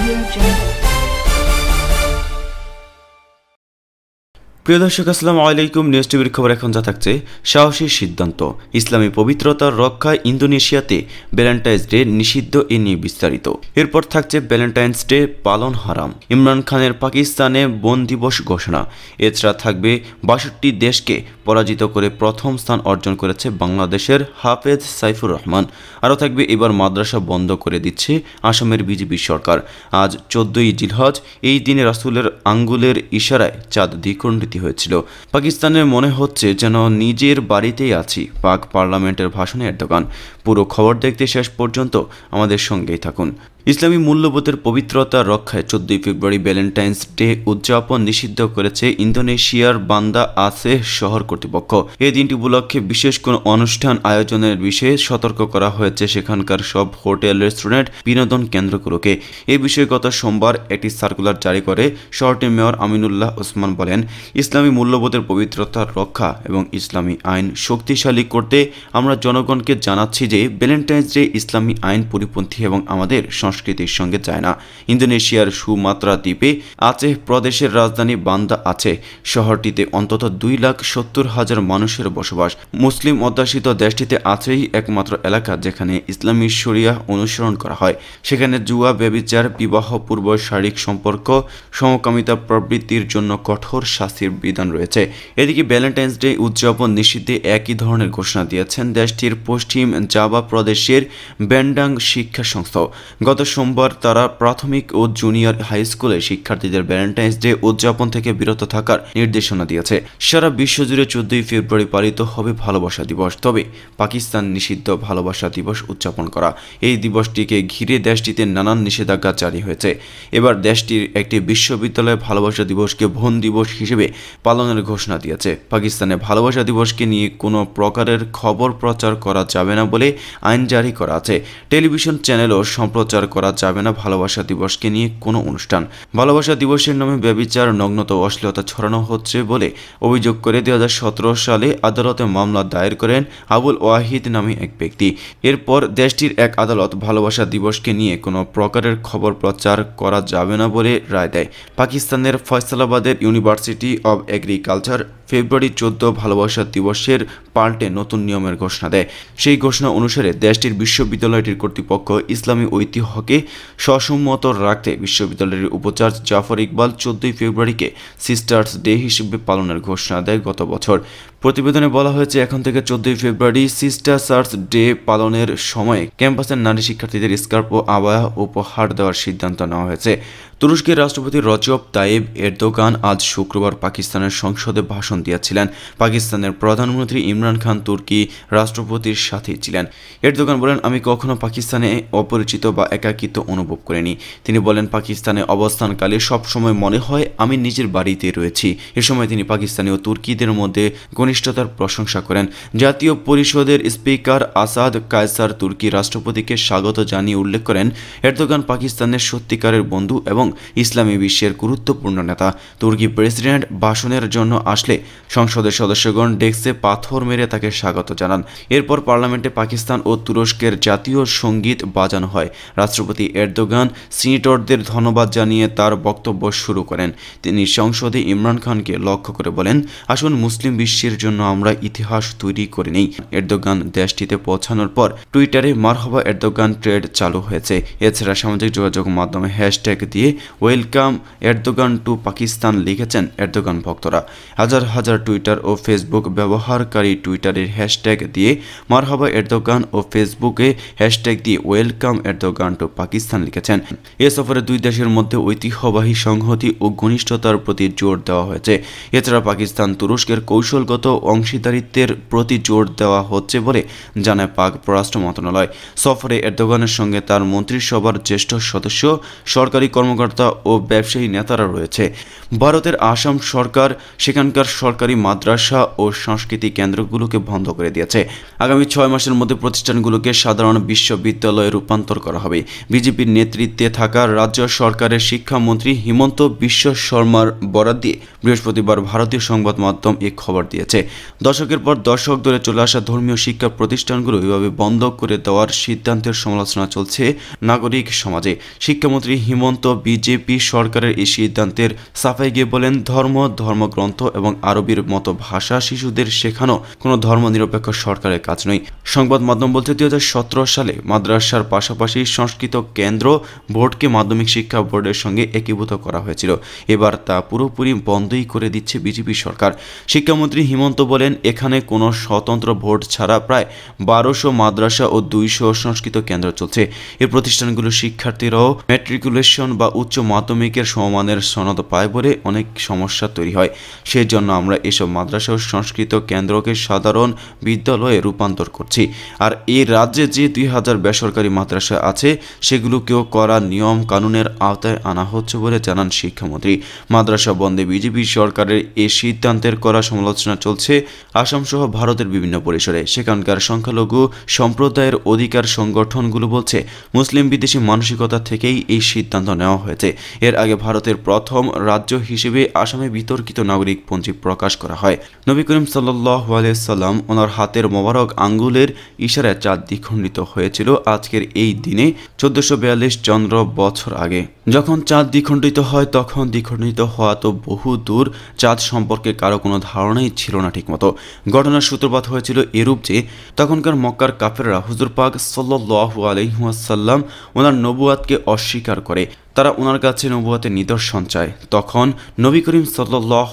Audio Jungle. প্রিয় দর্শক, আসসালামু আলাইকুম। নিউজ টিভির খবর এখন যা থাকছে, সাহসী সিদ্ধান্ত। ইসলামী পবিত্রতার রক্ষায় ইন্দোনেশিয়াতে ভ্যালেন্টাইন্স ডে নিষিদ্ধ এ নিয়ে বিস্তারিত। এরপর থাকছে ভ্যালেন্টাইন্স ডে পালন হারাম। ইমরান খানের পাকিস্তানে বন দিবস ঘোষণা। এছাড়া থাকবে বাষট্টি দেশকে পরাজিত করে প্রথম স্থান অর্জন করেছে বাংলাদেশের হাফেজ সাইফুর রহমান। আরও থাকবে, এবার মাদ্রাসা বন্ধ করে দিচ্ছে আসামের বিজেপি সরকার। আজ চোদ্দই জিলহজ, এই দিনে রাসুলের আঙ্গুলের ইশারায় চাঁদ দ্বিখণ্ডিত হয়েছিল। পাকিস্তানের মনে হচ্ছে যেন নিজের বাড়িতেই আছি পাক পার্লামেন্টের ভাষণে এরদোগান পুরো খবর দেখতে শেষ পর্যন্ত আমাদের সঙ্গেই থাকুন। ইসলামী মূল্যবোধের পবিত্রতা রক্ষায় চোদ্দই ফেব্রুয়ারি ভ্যালেন্টাইন্স ডে উদযাপন নিষিদ্ধ করেছে ইন্দোনেশিয়ার বান্দা আসে শহর কর্তৃপক্ষ। এই দিনটি উপলক্ষে বিশেষ কোনো অনুষ্ঠান আয়োজনের বিষয়ে সতর্ক করা হয়েছে সেখানকার সব হোটেল, রেস্টুরেন্ট, বিনোদন কেন্দ্রগুলোকে। এই বিষয়ে গত সোমবার একটি সার্কুলার জারি করে শহরটির মেয়র আমিনুল্লাহ ওসমান বলেন, ইসলামী মূল্যবোধের পবিত্রতার রক্ষা এবং ইসলামী আইন শক্তিশালী করতে আমরা জনগণকে জানাচ্ছি যে ভ্যালেন্টাইন্স ডে ইসলামী আইন পরিপন্থী এবং আমাদের সংস্কৃতির সঙ্গে যায় না। ইন্দোনেশিয়ার সুমাত্রা দ্বীপে আছে, প্রদেশের রাজধানী বান্দা আছে। শহরটিতে অন্তত দুই লাখ সত্তর হাজার মানুষের বসবাস। মুসলিম অধ্যাসিত দেশটিতে আছেই একমাত্র এলাকা যেখানে ইসলামী শরিয়া অনুসরণ করা হয়। সেখানে জুয়া, ব্যবিচার, বিবাহ, পূর্ব শারীরিক সম্পর্ক, সমকামিতা প্রবৃত্তির জন্য কঠোর শাস্তির বিধান রয়েছে। এদিকে ভ্যালেন্টাইন্স ডে উদযাপন নিষিদ্ধে একই ধরনের ঘোষণা দিয়েছেন দেশটির পশ্চিম জাবা প্রদেশের ব্যান্ডাং শিক্ষা সংস্থা। গত সোমবার তারা প্রাথমিক ও জুনিয়র হাই শিক্ষার্থীদের ভ্যালেন্টাইন্স ডে উদযাপন থেকে বিরত থাকার নির্দেশনা দিয়েছে। সারা বিশ্বজুড়ে চোদ্দই ফেব্রুয়ারি পালিত হবে ভালোবাসা দিবস। তবে পাকিস্তান নিষিদ্ধ ভালোবাসা দিবস উদযাপন করা। এই দিবসটিকে ঘিরে দেশটিতে নানান নিষেধাজ্ঞা জারি হয়েছে। এবার দেশটির একটি বিশ্ববিদ্যালয়ে ভালোবাসা দিবসকে ভন দিবস হিসেবে পালনের ঘোষণা দিয়েছে। পাকিস্তানে ভালোবাসা দিবসকে নিয়ে কোনো প্রকারের খবর প্রচার করা যাবে না বলে আইন জারি করা আছে। টেলিভিশন চ্যানেলও সম্প্রচার করা যাবে না ভালোবাসা দিবসকে নিয়ে কোনো অনুষ্ঠান। ভালোবাসা দিবসের নামে ব্যবিচার, নগ্নতা অশ্লীলতা ছড়ানো হচ্ছে বলে অভিযোগ করে দুই হাজার সতেরো সালে আদালতে মামলা দায়ের করেন আবুল ওয়াহিদ নামে এক ব্যক্তি। এরপর দেশটির এক আদালত ভালোবাসা দিবসকে নিয়ে কোনো প্রকারের খবর প্রচার করা যাবে না বলে রায় দেয়। পাকিস্তানের ফয়সালাবাদের ইউনিভার্সিটি অব এগ্রিকালচার ফেব্রুয়ারি চোদ্দ ভালোবাসা দিবসের পাল্টে নতুন নিয়মের ঘোষণা দেয়। সেই ঘোষণা অনুসারে দেশটির বিশ্ববিদ্যালয়টির কর্তৃপক্ষ ইসলামী ঐতিহ্যকে সসম্মত রাখতে বিশ্ববিদ্যালয়ের উপচার্য জাফর ইকবাল চোদ্দই ফেব্রুয়ারিকে সিস্টার্স ডে হিসেবে পালনের ঘোষণা দেয় গত বছর। প্রতিবেদনে বলা হয়েছে, এখন থেকে চোদ্দই ফেব্রুয়ারি সিস্টার্স ডে পালনের সময় ক্যাম্পাসের নারী শিক্ষার্থীদের স্কার্প ও আবায়া উপহার দেওয়ার সিদ্ধান্ত নেওয়া হয়েছে। তুরস্কের রাষ্ট্রপতি রজব তাইব এরদোগান আজ শুক্রবার পাকিস্তানের সংসদে ভাষণ দিয়েছিলেন। পাকিস্তানের প্রধানমন্ত্রী ইমরান খান তুর্কি রাষ্ট্রপতির সাথে ছিলেন। এরদোগান বলেন, আমি কখনো পাকিস্তানে অপরিচিত বা একাকিত্ব অনুভব করিনি। তিনি বলেন, পাকিস্তানে অবস্থানকালে সবসময় মনে হয় আমি নিজের বাড়িতে রয়েছি। এ সময় তিনি পাকিস্তানি ও তুর্কিদের মধ্যে ঘনিষ্ঠতার প্রশংসা করেন। জাতীয় পরিষদের স্পিকার আসাদ কায়সার তুর্কি রাষ্ট্রপতিকে স্বাগত জানিয়ে উল্লেখ করেন, এরদোগান পাকিস্তানের সত্যিকারের বন্ধু এবং ইসলামী বিশ্বের গুরুত্বপূর্ণ নেতা। তুর্কি প্রেসিডেন্ট ভাষণের জন্য আসলে সংসদের সদস্যগণ ডেস্কে পাথর মেরে তাকে স্বাগত জানান। এরপর পার্লামেন্টে পাকিস্তান ও তুরস্কের জাতীয় সংগীত বাজানো হয়। রাষ্ট্রপতি এরদোগান সিনেটরদের ধন্যবাদ জানিয়ে তার বক্তব্য শুরু করেন। তিনি সংসদে ইমরান খানকে লক্ষ্য করে বলেন, আসুন মুসলিম বিশ্বের জন্য আমরা ইতিহাস তৈরি করে নেই। এরদোগান দেশটিতে পৌঁছানোর পর টুইটারে মারহবা এরদোগান ট্রেড চালু হয়েছে। এছাড়া সামাজিক যোগাযোগ মাধ্যমে হ্যাশট্যাগ দিয়ে ওয়েলকাম এরদোগান টু পাকিস্তান লিখেছেন এরদোগান ভক্তরা। হাজার হাজার টুইটার ও ফেসবুক ব্যবহারকারী টুইটারের হ্যাশট্যাগ দিয়ে মারহাবা এরদোগান ও ফেসবুকে হ্যাশট্যাগ দিয়ে ওয়েলকাম এরদোগান টু পাকিস্তান লিখেছেন। এ সফরে দুই দেশের মধ্যে ঐতিহ্যবাহী সংহতি ও ঘনিষ্ঠতার প্রতি জোর দেওয়া হয়েছে। এছাড়া পাকিস্তান তুরস্কের কৌশলগত অংশীদারিত্বের প্রতি জোর দেওয়া হচ্ছে বলে জানায় পাক পররাষ্ট্র মন্ত্রণালয়। সফরে এরদোগানের সঙ্গে তার মন্ত্রিসভার জ্যেষ্ঠ সদস্য, সরকারি কর্মকর্তা ও ব্যবসায়ী নেতারা রয়েছে। ভারতের আসাম সরকার সেখানকার সরকারি মাদ্রাসা ও সংস্কৃতি কেন্দ্রগুলোকে বন্ধ করে দিয়েছে। আগামী ছয় মাসের মধ্যে প্রতিষ্ঠানগুলোকে সাধারণ বিশ্ববিদ্যালয়ে রূপান্তর করা হবে। বিজেপির নেতৃত্বে থাকা রাজ্য সরকারের শিক্ষামন্ত্রী হিমন্ত বিশ্ব শর্মার বরাদ দিয়ে বৃহস্পতিবার ভারতীয় সংবাদ মাধ্যম এ খবর দিয়েছে। দশকের পর দশক ধরে চলে আসা ধর্মীয় শিক্ষা প্রতিষ্ঠানগুলো এভাবে বন্ধ করে দেওয়ার সিদ্ধান্তের সমালোচনা চলছে নাগরিক সমাজে। শিক্ষামন্ত্রী হিমন্ত বিজেপি সরকারের এই সিদ্ধান্তের সাফাই গিয়ে বলেন, ধর্ম, ধর্মগ্রন্থ এবং আরবির মতো ভাষা শিশুদের শেখানো কোনো ধর্মনিরপেক্ষ সরকারের কাজ নয়। সংবাদ মাধ্যম বলছে, দুই হাজার সতেরো সালে মাদ্রাসার পাশাপাশি সংস্কৃত কেন্দ্র বোর্ডকে মাধ্যমিক শিক্ষা বোর্ডের সঙ্গে একীভূত করা হয়েছিল। এবার তা পুরোপুরি বন্ধই করে দিচ্ছে বিজেপি সরকার। শিক্ষামন্ত্রী হিমন্ত বলেন, এখানে কোনো স্বতন্ত্র ভোট ছাড়া প্রায় বারোশো মাদ্রাসা ও দুইশো সংস্কৃত কেন্দ্র চলছে। এই প্রতিষ্ঠানগুলো শিক্ষার্থীরাও ম্যাট্রিকুলেশন বা উচ্চ মাধ্যমিকের সমমানের সনদ পায় বলে অনেক সমস্যা তৈরি হয়। সেই জন্য আমরা এসব মাদ্রাসা ও সংস্কৃত কেন্দ্রকে সাধারণ বিদ্যালয়ে রূপান্তর করছি। আর এই রাজ্যে যে দুই হাজার বেসরকারি মাদ্রাসা আছে, সেগুলোকেও করা নিয়ম কানুনের আওতায় আনা হচ্ছে বলে জানান শিক্ষামন্ত্রী। মাদ্রাসা বন্ধে বিজেপি সরকারের এই সিদ্ধান্তের করা সমালোচনা চলছে। আসাম সহ ভারতের বিভিন্ন পরিসরে। সেখানকার সংখ্যালঘু সম্প্রদায়ের অধিকার সংগঠনগুলো বলছে, মুসলিম বিদেশি মানসিকতা থেকেই এই সিদ্ধান্ত নেওয়া হয়েছে। এর আগে ভারতের প্রথম রাজ্য হিসেবে আসামে বিতর্কিত নাগরিক পঞ্জি প্রকাশ করা হয়। নবী করিম সাল্লাম ওনার হাতের মোবারক আঙ্গুলের ইশারায় চাঁদ দ্বিখণ্ডিত হয়েছিল আজকের এই দিনে, চোদ্দশো বিয়াল্লিশ চন্দ্র বছর আগে। যখন চাঁদ দ্বিখণ্ডিত হয়, তখন দ্বিখণ্ডিত হওয়া তো বহু দূর চাঁদ সম্পর্কে কারও কোনো ধারণাই ছিল না ঠিকমতো। ঘটনার সূত্রপাত হয়েছিল এরূপ যে, তখনকার মক্কার কাফেররা হুজুর পাক সাল্লু আলহিহাসাল্লাম ওনার নবুয়াতকে অস্বীকার করে। তারা ওনার কাছে নবুয়াতের নিদর্শন চায়। তখন নবী করিম সাল্লাহ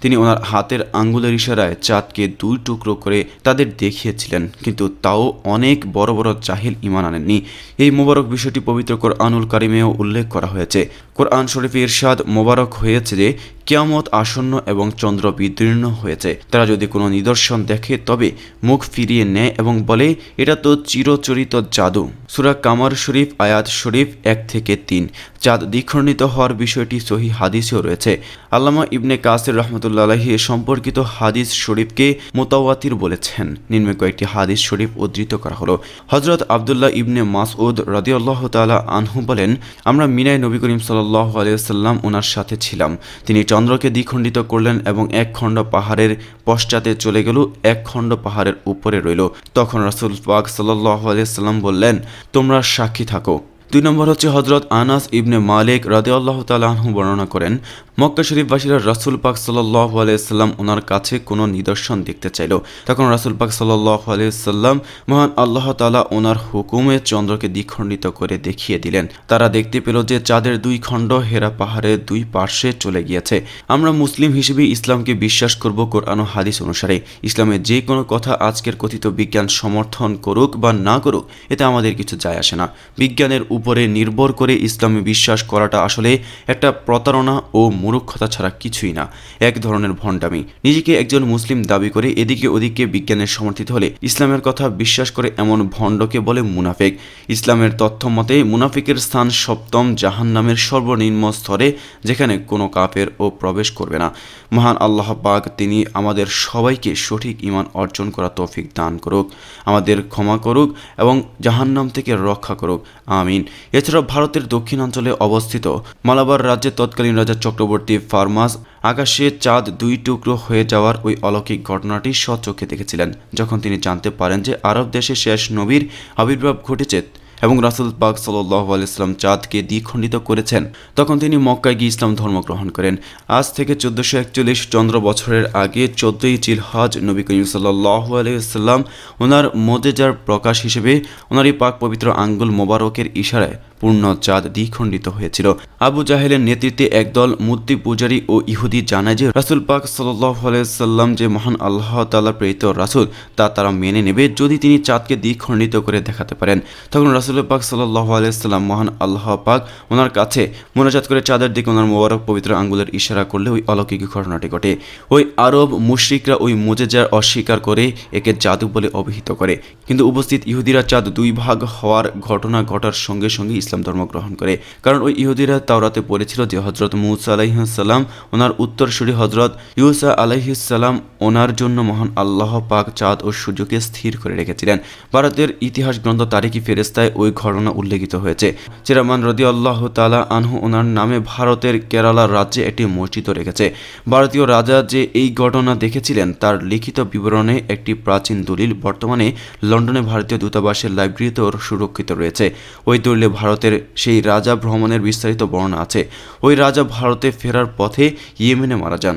তিনি ওনার হাতের আঙ্গুলের ইশারায় চাঁদকে দুই টুকরো করে তাদের দেখিয়েছিলেন। কিন্তু তাও অনেক বড় বড় জাহিল ইমান আনেননি। এই মোবারক বিষয়টি পবিত্র আনুল কারিমেও উল্লেখ করা হয়েছে। কোরআন শরীফে ইরশাদ মোবারক হয়েছে যে, কেয়ামত আসন্ন এবং চন্দ্র বিদীর্ণ হয়েছে। তারা যদি কোনো নিদর্শন দেখে, তবে মুখ ফিরিয়ে নেয় এবং বলে, এটা তো চিরচরিত জাদু। সুরা কামার শরীফ, আয়াত শরীফ এক থেকে তিন, চাঁদ দ্বিখণ্ডিত হওয়ার বিষয়টি সহি হাদিসেও রয়েছে। আল্লামা ইবনে কাসির রহমতুল্লাহি সম্পর্কিত হাদিস শরীফকে মোতাওয়াতির বলেছেন। নিম্নে কয়েকটি হাদিস শরীফ উদ্ধৃত করা হলো। হজরত আবদুল্লাহ ইবনে মাসউদ রদিউল্লাহ তালা আনহু বলেন, আমরা মিনায় নবী করিম সাল্লাহ আলিয়াল্লাম ওনার সাথে ছিলাম। তিনি চন্দ্রকে দ্বিখণ্ডিত করলেন এবং এক খণ্ড পাহাড়ের পশ্চাতে চলে গেল, এক খণ্ড পাহাড়ের উপরে রইল। তখন রাসুল পাক সাল্লাহ আলিয়াল্লাম বললেন, তোমরা সাক্ষী থাকো। দুই নম্বর হচ্ছে হজরত আনাস ইবনে মালিক রাদে আল্লাহ তালাহু বর্ণনা করেন, মক্কা শরীফবাসীরা রাসুল পাক সাল্লাহ আলাইসাল্লাম ওনার কাছে কোনো নিদর্শন দেখতে চাইল। তখন রাসুল পাক সাল্লাহ আলাইসাল্লাম মহান আল্লাহ তালা ওনার হুকুমে চন্দ্রকে দ্বিখণ্ডিত করে দেখিয়ে দিলেন। তারা দেখতে পেল যে চাঁদের দুই খণ্ড হেরা পাহাড়ের দুই পার্শ্বে চলে গিয়েছে। আমরা মুসলিম হিসেবে ইসলামকে বিশ্বাস করব কোরআন হাদিস অনুসারে। ইসলামের যে কোনো কথা আজকের কথিত বিজ্ঞান সমর্থন করুক বা না করুক, এতে আমাদের কিছু যায় আসে না। বিজ্ঞানের উপরে নির্ভর করে ইসলামে বিশ্বাস করাটা আসলে একটা প্রতারণা ও মূর্খতা ছাড়া কিছুই না। এক ধরনের ভণ্ডামি। নিজেকে একজন মুসলিম দাবি করে এদিকে ওদিকে বিজ্ঞানের সমর্থিত হলে ইসলামের কথা বিশ্বাস করে এমন ভণ্ডকে বলে মুনাফেক। ইসলামের তথ্য মতে, মুনাফিকের স্থান সপ্তম জাহান নামের সর্বনিম্ন স্তরে, যেখানে কোনো কাপের ও প্রবেশ করবে না। মহান আল্লাহ পাক তিনি আমাদের সবাইকে সঠিক ইমান অর্জন করা তৌফিক দান করুক, আমাদের ক্ষমা করুক এবং জাহান্নাম থেকে রক্ষা করুক। আমিন। এছাড়াও ভারতের দক্ষিণাঞ্চলে অবস্থিত মালাবার রাজ্যের তৎকালীন রাজা চক্রবর্তী ফার্মাস আকাশে চাঁদ দুই টুকরো হয়ে যাওয়ার ওই অলৌকিক ঘটনাটি স্বচক্ষে দেখেছিলেন, যখন তিনি জানতে পারেন যে আরব দেশে শেষ নবীর আবির্ভাব ঘটেছে। এবং রাসুল পাক আলাইসলাম চাঁদকে দ্বিখণ্ডিত করেছেন। তখন তিনি মক্কায় গিয়ে ইসলাম ধর্ম গ্রহণ করেন। আজ থেকে চোদ্দশো একচল্লিশ চন্দ্র বছরের আগে চোদ্দই হজ নবী করিম সাল্লাহ আলাইসাল্লাম ওনার মোজেজার প্রকাশ হিসেবে ওনার এই পাক পবিত্র আঙ্গুল মোবারকের ইশারায় পূর্ণ চাঁদ দ্বিখণ্ডিত হয়েছিল। আবু জাহেলের নেতৃত্বে একদল মূর্তি পূজারী ও ইহুদি জানায় যে, রাসুল পাক সাল্লাম যে মহান আল্লাহ তাল্লাহ প্রেরিত রাসুল, তা তারা মেনে নেবে যদি তিনি চাঁদকে দ্বিখণ্ডিত করে দেখাতে পারেন। তখন রাসুল পাক সাল্লাহ আলাইসাল্লাম মহান আল্লাহ পাক ওনার কাছে মোনাজাত করে চাঁদের দিকে ওনার মোবারক পবিত্র আঙ্গুলের ইশারা করলে ওই অলৌকিক ঘটনাটি ঘটে। ওই আরব মুশ্রিকরা ওই মোজেজার অস্বীকার করে একে জাদু বলে অভিহিত করে। কিন্তু উপস্থিত ইহুদিরা চাঁদ দুই ভাগ হওয়ার ঘটনা ঘটার সঙ্গে সঙ্গে ইসলাম ধর্ম গ্রহণ করে। কারণ ওই ইহুদিরা তাওরাতে পড়েছিল যে হজরত মুসা আলাইসাল্লাম ওনার উত্তরসূরি হজরত ইউসা আলাইহিসাল্লাম ওনার জন্য মহান আল্লাহ পাক চাঁদ ও সূর্যকে স্থির করে রেখেছিলেন। ভারতের ইতিহাস গ্রন্থ তারিখি ফেরেস্তায় ওই ঘটনা উল্লেখিত হয়েছে। চিরামান রদি আল্লাহ তালা আনহু ওনার নামে ভারতের কেরালা রাজ্যে একটি মসজিদ রেখেছে। ভারতীয় রাজা যে এই ঘটনা দেখেছিলেন, তার লিখিত বিবরণে একটি প্রাচীন দলিল বর্তমানে লন্ডনে ভারতীয় দূতাবাসের লাইব্রেরিতেও সুরক্ষিত রয়েছে। ওই দলিলে ভারতের সেই রাজা ভ্রমণের বিস্তারিত বর্ণনা আছে। ওই রাজা ভারতে ফেরার পথে ইয়েমেনে মারা যান।